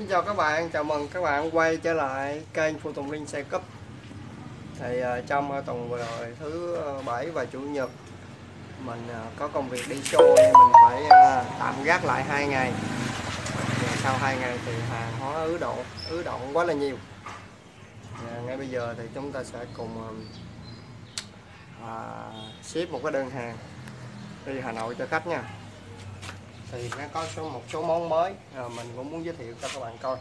Xin chào các bạn, chào mừng các bạn quay trở lại kênh Phụ Tùng Linh xe cấp Thì uh, trong uh, tuần vừa rồi thứ à, bảy và chủ nhật mình uh, có công việc đi show nên mình phải tạm gác lại hai ngày. Và sau hai ngày thì hàng hóa ứ độ ứ động quá là nhiều. Ngay bây giờ thì chúng ta sẽ cùng ship một cái đơn hàng đi Hà Nội cho khách nha thì nó có số một số món mới. À, mình cũng muốn giới thiệu cho các bạn coi.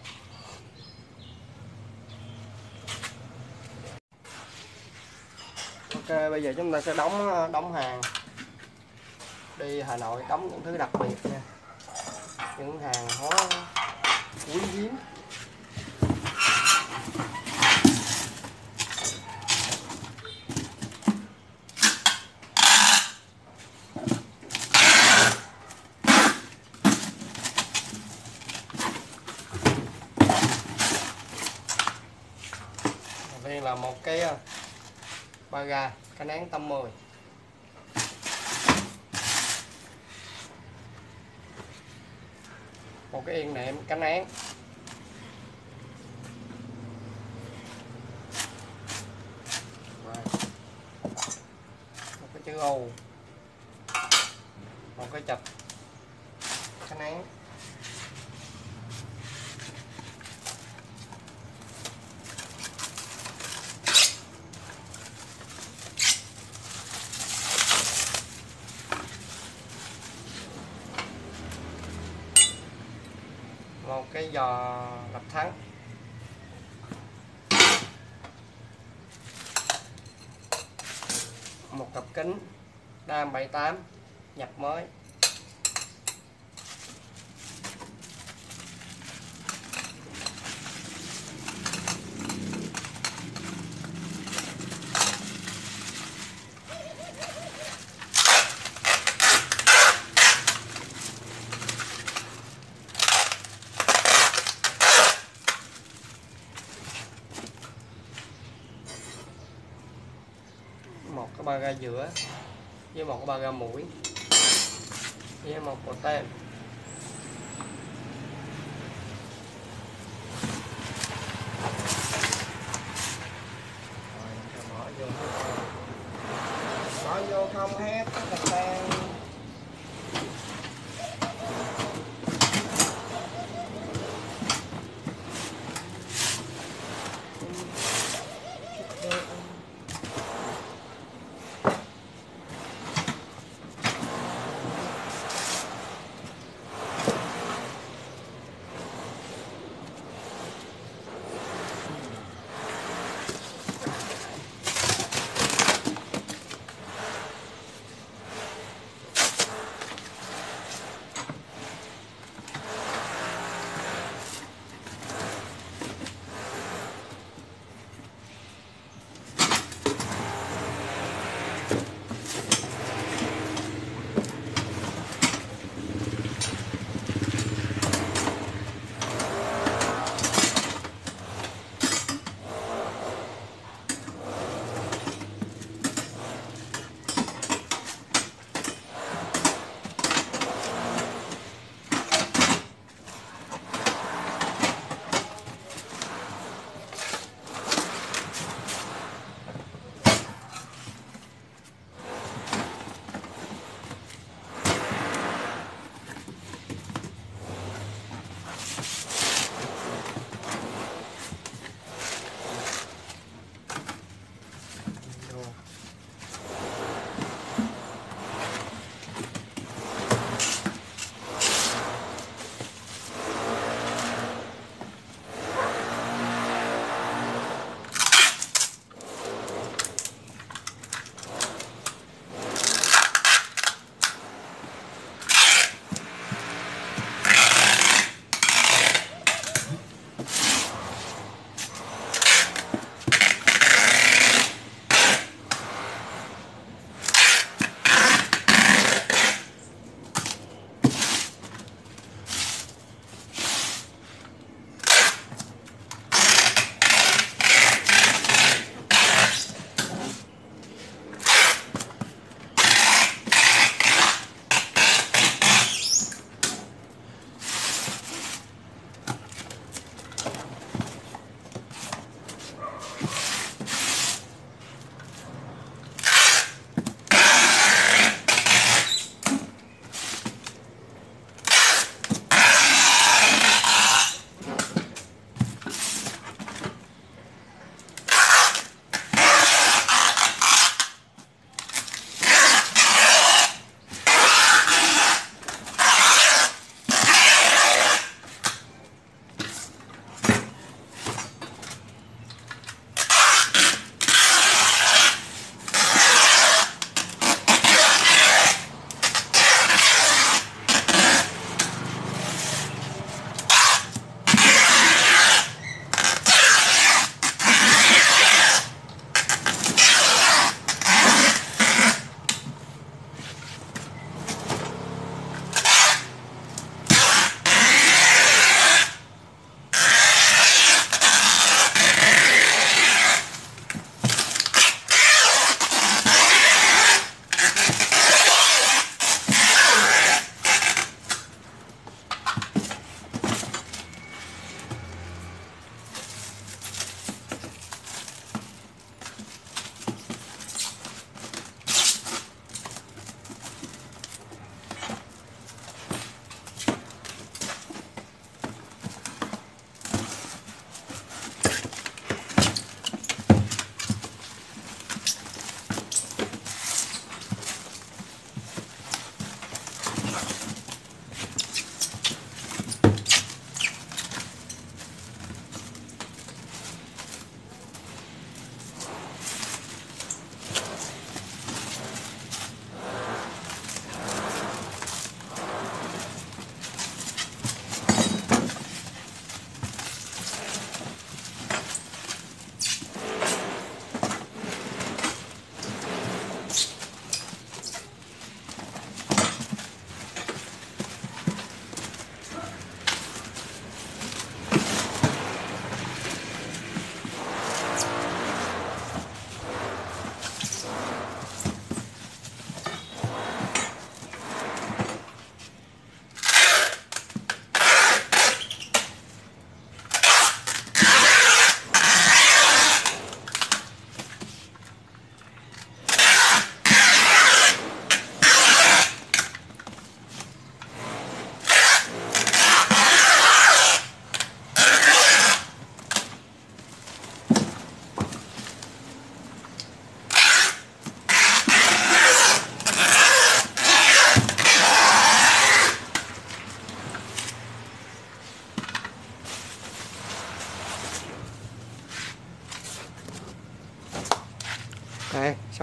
Ok bây giờ chúng ta sẽ đóng ờ, đóng hàng. Đi Hà Nội đóng những thứ đặc biệt nha. Những hàng hóa quý hiếm. Tiên là một cái ờ, ba gà cá nán tâm 10 một cái yên nệm cánh án một cái chữ ô một cái chập cái giò lập thắng. Một cặp kính đam 78 nhập mới một cái ba ga giữa với một ba ga mũi với một bột tem. Rồi, bỏ vô. Bỏ vô không hết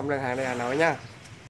đây đơn hàng đây Hà Nội nha.